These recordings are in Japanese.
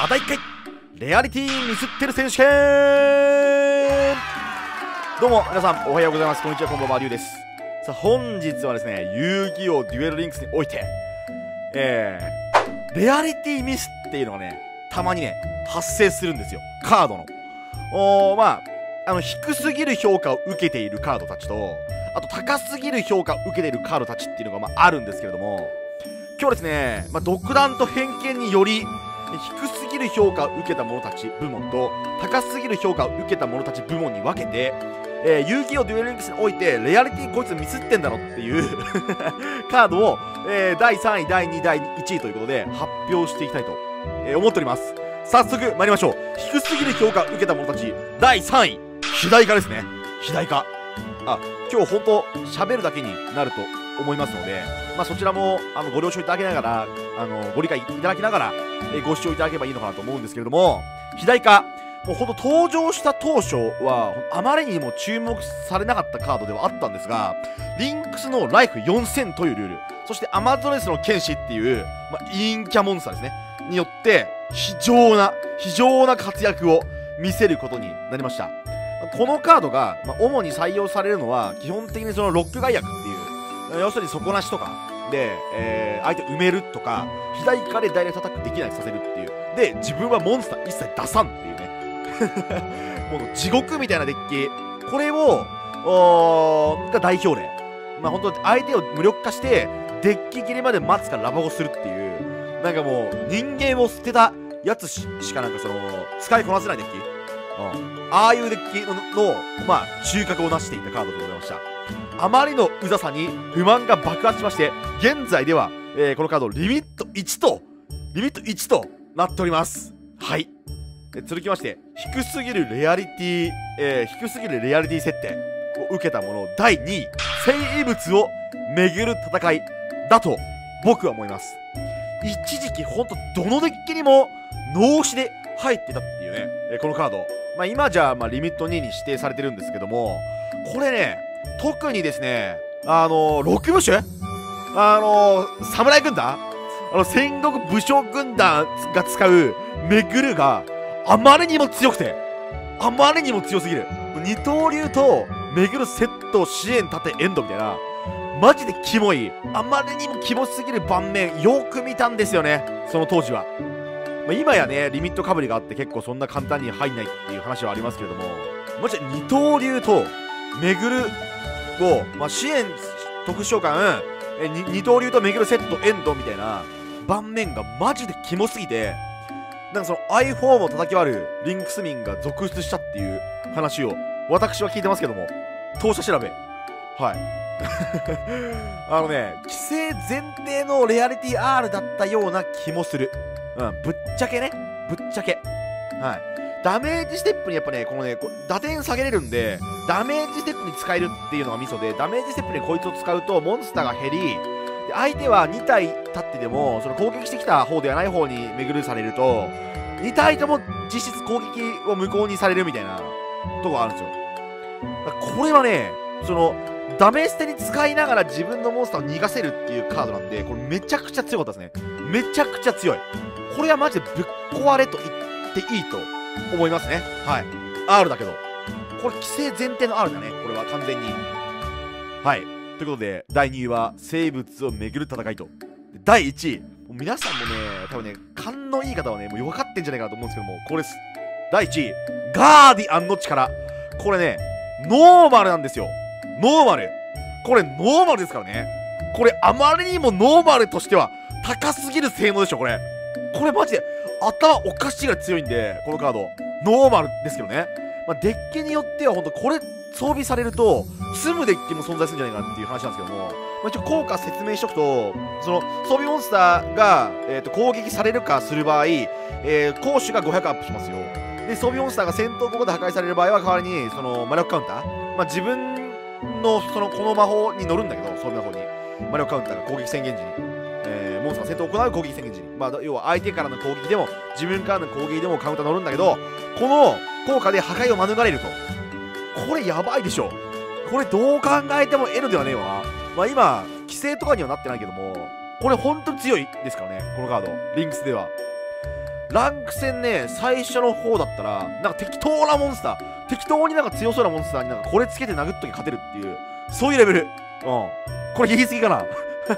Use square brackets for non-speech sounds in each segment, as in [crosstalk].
さあ第1回。レアリティミスってる選手権。どうも皆さんおはようございます。こんにちはこんばんはりゅうです。さあ本日はですね遊戯王デュエルリンクスにおいてえー、レアリティミスっていうのがねたまにね発生するんですよ。カードの。おーまああの低すぎる評価を受けているカードたちとあと高すぎる評価を受けているカードたちっていうのがまああるんですけれども今日ですね、まあ、独断と偏見により低すぎる評価を受けた者たち部門と高すぎる評価を受けた者たち部門に分けて、えー、遊戯王デュエルリンクスにおいてレアリティこいつミスってんだろっていう [laughs] カードを、えー、第3位第2位第1位ということで発表していきたいと、えー、思っております。早速参りましょう。低すぎる評価を受けた者たち第3位。肥大化ですね。肥大化あ今日本当喋るだけになると思いますので、まあ、そちらもあのご了承いただきながらあのご理解いただきながら、えご視聴いただければいいのかなと思うんですけれども肥大化もうほんと登場した当初はあまりにも注目されなかったカードではあったんですがリンクスのライフ4000というルールそしてアマゾネスの剣士っていう、まあ、インキャモンスターですねによって非常な非常な活躍を見せることになりました。このカードが、まあ、主に採用されるのは基本的にそのロック外役要するに底なしとかで、えー、相手埋めるとか左からダイレクトアタックできないさせるっていう。で自分はモンスター一切出さんっていうね。[laughs] もう地獄みたいなデッキ。これをが代表例。まあ本当相手を無力化してデッキ切れまで待つからラバゴするっていう。なんかもう人間を捨てたやつしかなんかその使いこなせないデッキ、うん、ああいうデッキののまあ収穫をなしていたカードでございました。あまりのうざさに不満が爆発しまして現在では、えー、このカードリミット1とリミット1となっております。はい。続きまして低すぎるレアリティ、えー、低すぎるレアリティ設定を受けたもの第2位生物を巡る戦いだと僕は思います。一時期ほんとどのデッキにも脳死で入ってたっていうね、えー、このカード。まあ今じゃあまあリミット2に指定されてるんですけどもこれね特にですねあのー、6部種あの、侍軍団？あの戦国武将軍団が使うめぐるがあまりにも強くてあまりにも強すぎる。二刀流とめぐるセット支援盾エンドみたいなマジでキモいあまりにもキモすぎる盤面よく見たんですよねその当時は、まあ、今やねリミットかぶりがあって結構そんな簡単に入んないっていう話はありますけれどもマジで二刀流とめぐるを、まあ、支援特殊召喚え二刀流とめぐるセットエンドみたいな盤面がマジでキモすぎてなんかその iPhone を叩き割るリンクス民が続出したっていう話を私は聞いてますけども当社調べ。はい。[laughs] あのね規制前提のレアリティ R だったような気もする。うんぶっちゃけね。ぶっちゃけ。はい。ダメージステップにやっぱね、このね、打点下げれるんで、ダメージステップに使えるっていうのがミソで、ダメージステップにこいつを使うと、モンスターが減り、で相手は2体立ってでもその攻撃してきた方ではない方に巡るされると2体とも実質攻撃を無効にされるみたいなとこがあるんですよ。これはねそのダメ捨てに使いながら自分のモンスターを逃がせるっていうカードなんでこれめちゃくちゃ強かったですね。めちゃくちゃ強い。これはマジでぶっ壊れと言っていいと思いますね。はい。R だけど。これ規制前提の R だねこれは完全にはいということで、第2位は生物を巡る戦いと。第1位、皆さんもね、多分ね、勘のいい方はね、もう分かってんじゃないかなと思うんですけども、これです。第1位、ガーディアンの力。これね、ノーマルなんですよ。ノーマル。これ、ノーマルですからね。これ、あまりにもノーマルとしては、高すぎる性能でしょ、これ。これマジで、頭おかしいぐらい強いんで、このカード。ノーマルですけどね。まあ、デッキによっては、ほんと、これ、装備されると、積むデッキも存在するんじゃないかなっていう話なんですけども、まあ、一応効果説明しとくと、その装備モンスターが、えー、と攻撃されるかする場合、えー、攻守が500アップしますよ。で、装備モンスターが戦闘ここで破壊される場合は、代わりに、その魔力カウンター、まあ、自分のそのこの魔法に乗るんだけど、装備魔法に、魔力カウンターが攻撃宣言時に、えー、モンスターが戦闘を行う攻撃宣言時に、まあ、要は相手からの攻撃でも、自分からの攻撃でもカウンター乗るんだけど、この効果で破壊を免れると。これやばいでしょ。これどう考えても N ではねえわ。まあ今規制とかにはなってないけどもこれ本当に強いですからねこのカード。リンクスでは。ランク戦ね最初の方だったらなんか適当なモンスター。適当になんか強そうなモンスターになんかこれつけて殴っとき勝てるっていうそういうレベル。うん。これ言い過ぎかな。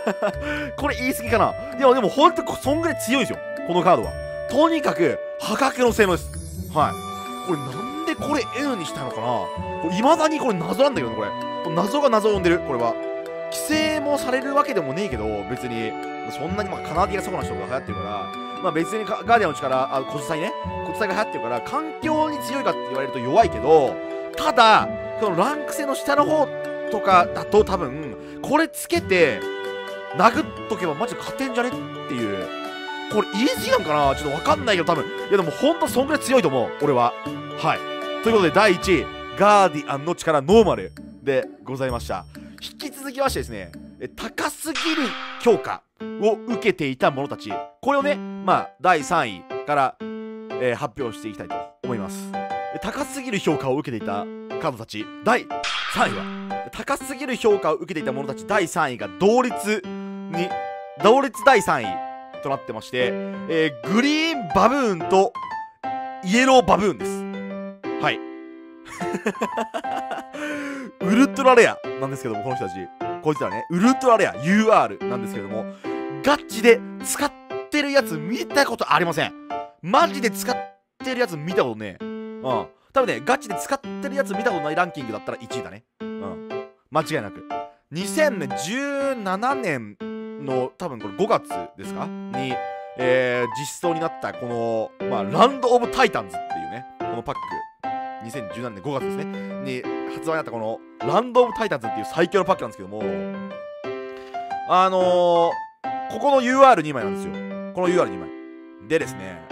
[laughs] これ言い過ぎかな。いやでもほんとそんぐらい強いですよこのカードは。とにかく破格の性能です。はい。これなんでこれ N にしたのかな？いまだにこれ謎なんだけどねこれ。謎が謎を呼んでるこれは。規制もされるわけでもねえけど別に。そんなにまあカナディアそうな人が流行ってるから。まあ別にガーディアンの力あ骨砕ね。骨砕が流行ってるから環境に強いかって言われると弱いけどただこのランク戦の下の方とかだと多分これつけて殴っとけばマジで勝てんじゃねっていう。これイージーなんかな？ちょっとわかんないけど多分。いやでもほんとそんぐらい強いと思う俺は。はい。ということで第1位ガーディアンの力ノーマルでございました。引き続きましてですね高すぎる評価を受けていた者たち。これをねまあ第3位から、えー、発表していきたいと思います。高すぎる評価を受けていたカードたち。第3位は高すぎる評価を受けていた者たち。第3位が同率に同率第3位。となってまして、えー、グリーンバブーンとイエローバブーンです。はい。[laughs] ウルトラレアなんですけどもこの人たち。こいつらねウルトラレア UR なんですけどもガチで使ってるやつ見たことありません。マジで使ってるやつ見たことねえ。うん。多分ねガチで使ってるやつ見たことないランキングだったら1位だね。うん。間違いなく。2017年の多分これ5月ですか？に、えー、実装になったこの、まあ、ランド・オブ・タイタンズっていうねこのパック。2017年5月ですね。に発売になったこのランド・オブ・タイタンズっていう最強のパックなんですけどもあのー、ここの UR2 枚なんですよ。この UR2 枚でですね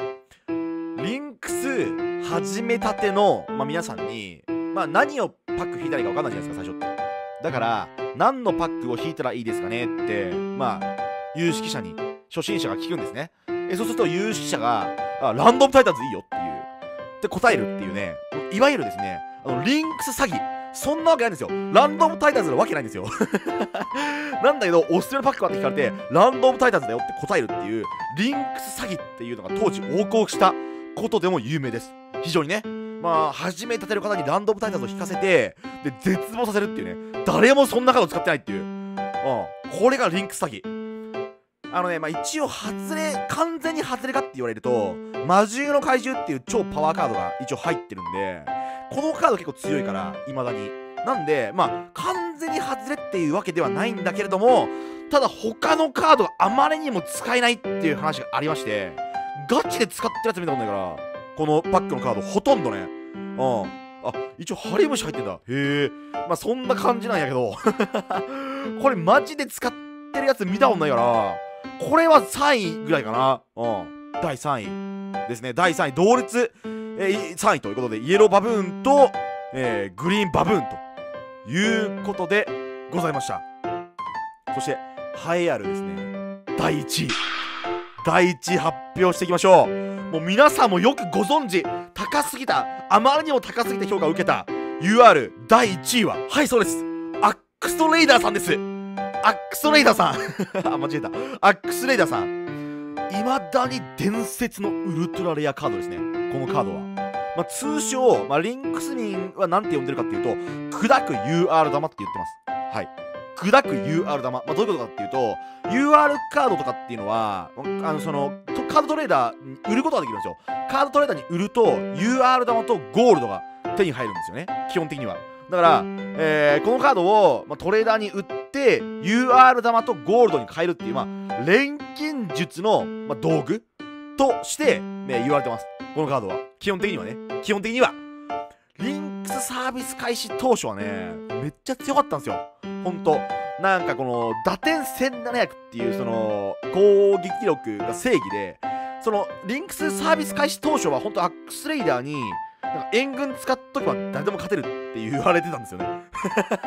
リンクス始めたての、まあ、皆さんに、まあ、何をパック引いたらいいか分かんないじゃないですか最初って。だから何のパックを引いたらいいですかねってまあ有識者に初心者が聞くんですねえそうすると有識者があランドオブタイタンズいいよっていうって答えるっていうねいわゆるですねあのリンクス詐欺そんなわけないんですよ。ランドオブタイタンズなわけないんですよ。[laughs] なんだけど、おすすめのパックはって聞かれて、ランドオブタイタンズだよって答えるっていう、リンクス詐欺っていうのが当時横行したことでも有名です。非常にね。まあ、始めたてる方にランドオブタイタンズを引かせて、で、絶望させるっていうね。誰もそんなカード使ってないっていう。うん。これがリンク詐欺。あのね、まあ一応外れ、完全に外れかって言われると、魔獣の怪獣っていう超パワーカードが一応入ってるんで、このカード結構強いから、未だに。なんで、まあ、完全に外れっていうわけではないんだけれども、ただ他のカードがあまりにも使えないっていう話がありまして、ガチで使ってるやつ見たことないから、このパックのカードほとんどね。うん。あ、一応ハリムシ入ってんだ。へえ。まあそんな感じなんやけど。[laughs] これマジで使ってるやつ見たことないから、これは3位ぐらいかな。うん。第3位ですね。第3位、同率、えー、3位ということで、イエローバブーンと、えー、グリーンバブーンということでございました。そして、栄えあるですね、第1位。第1位発表していきましょう。もう皆さんもよくご存知高すぎたあまりにも高すぎた評価を受けた UR 第1位ははいそうです。アックストレイダーさんです。アックストレイダーさん。[laughs] あ間違えた。アックスレイダーさん。いまだに伝説のウルトラレアカードですね。このカードは。まあ、通称、まあ、リンクス民は何て呼んでるかっていうと砕く UR 玉って言ってます。はい。砕く UR 玉、まあ、どういうことかっていうと UR カードとかっていうのはあのそのカードトレーダーに売ることができるんですよ。カードトレーダーに売ると UR 玉とゴールドが手に入るんですよね。基本的には。だから、えー、このカードを、まあ、トレーダーに売って UR 玉とゴールドに変えるっていう、まあ、錬金術の、まあ、道具として、ね、言われてます。このカードは。基本的にはね。基本的には。リンクスサービス開始当初はねめっちゃ強かったんですよ。ほんとなんかこの打点1700っていうその攻撃力が正義でそのリンクスサービス開始当初は本当アックスレイダーになんか援軍使っとけば誰でも勝てるって言われてたんですよね。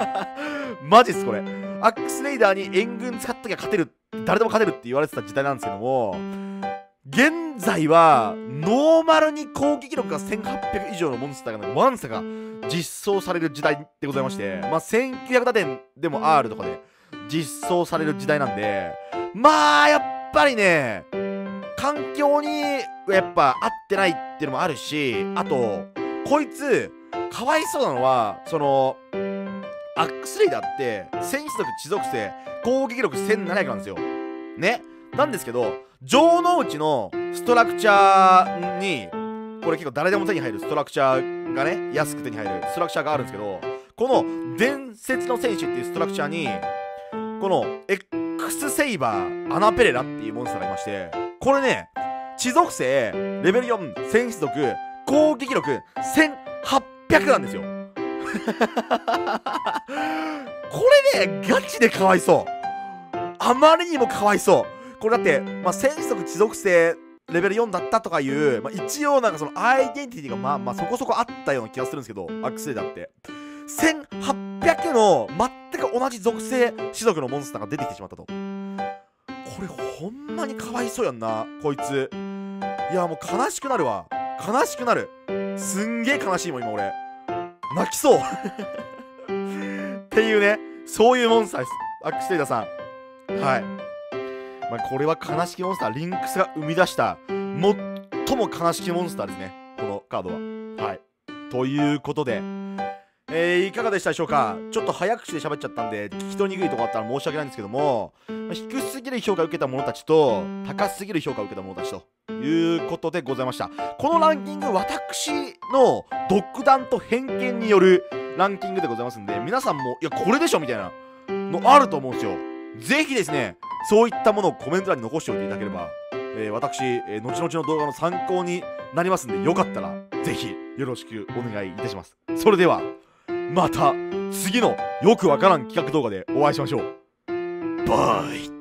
[laughs] マジっすこれ。アックスレイダーに援軍使っときゃ勝てる誰でも勝てるって言われてた時代なんですけども現在はノーマルに攻撃力が1800以上のモンスターがワンサが実装される時代でございまして、まあ、1900打点でも R とかで実装される時代なんで、まあ、やっぱりね、環境にやっぱ合ってないっていうのもあるしあとこいつかわいそうなのはそのアックスレイダーって戦士族地属性攻撃力1700なんですよ。ね。なんですけど城之内のストラクチャーにこれ結構誰でも手に入るストラクチャーがね安く手に入るストラクチャーがあるんですけどこの伝説の戦士っていうストラクチャーにこの X セイバーアナペレラっていうモンスターがいましてこれね地属性レベル4戦士族攻撃力1800なんですよ。[laughs] これねガチでかわいそう。あまりにもかわいそう。これだって、まあ、戦士族地属性レベル4だったとかいう、まあ、一応なんかそのアイデンティティがまあまあそこそこあったような気がするんですけどアックスレイダーって1800の全く同じ属性種族のモンスターが出てきてしまったと。これほんまにかわいそうやんなこいつ。いやもう悲しくなるわ。悲しくなる。すんげえ悲しいもん今俺。泣きそう。[laughs] っていうねそういうモンスターです。アックスレイダさん。はい。まあ、これは悲しきモンスターリンクスが生み出した最も悲しきモンスターですねこのカードは。はい。ということでえー、いかがでしたでしょうか？ちょっと早口で喋っちゃったんで聞き取りにくいとこあったら申し訳ないんですけども、低すぎる評価を受けた者たちと高すぎる評価を受けた者たちということでございました。このランキング私の独断と偏見によるランキングでございますんで皆さんもいやこれでしょみたいなのあると思うんですよ。ぜひですねそういったものをコメント欄に残しておいていただければ、えー、私、えー、後々の動画の参考になりますんでよかったらぜひよろしくお願いいたします。それではまた次のよくわからん企画動画でお会いしましょう。バイ